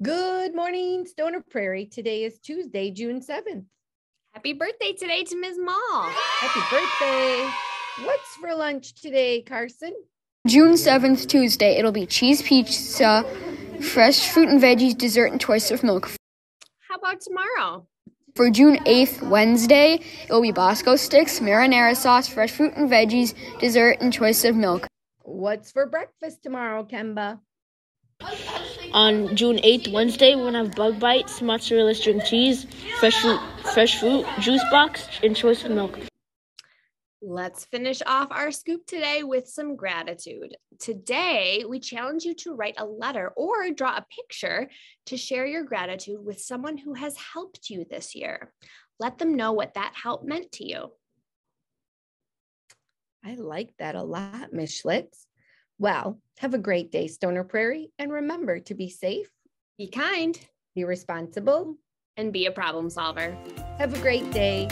Good morning, Stoner Prairie. Today is Tuesday, June 7th. Happy birthday today to Ms. Mall. Happy birthday. What's for lunch today, Carson? June 7th, Tuesday, it'll be cheese pizza, fresh fruit and veggies, dessert, and choice of milk. How about tomorrow? For June 8th, Wednesday, it will be Bosco sticks, marinara sauce, fresh fruit and veggies, dessert, and choice of milk. What's for breakfast tomorrow, Kemba? On June 8th, Wednesday, we're gonna have bug bites, mozzarella string cheese, fresh fruit, fresh fruit, juice box, and choice of milk. Let's finish off our scoop today with some gratitude. Today, we challenge you to write a letter or draw a picture to share your gratitude with someone who has helped you this year. Let them know what that help meant to you. I like that a lot, Miss Schlitz. Well, have a great day, Stoner Prairie, and remember to be safe, Be kind be responsible, and be a problem solver. have a great day.